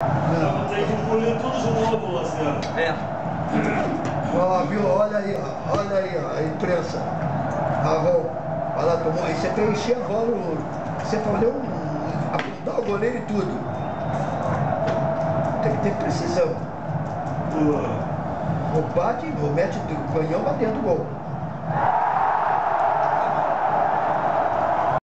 Estamos aí que o tudo de novo, Luciano. É. Ó, viu? Olha aí, ó. Olha aí, ó. A imprensa. A Rol. Olha lá, tomou. Isso é pra encher a bola. Você falou um. apontar o goleiro e tudo. Tem que ter precisão. Boa. O bate, mete o canhão pra dentro do gol.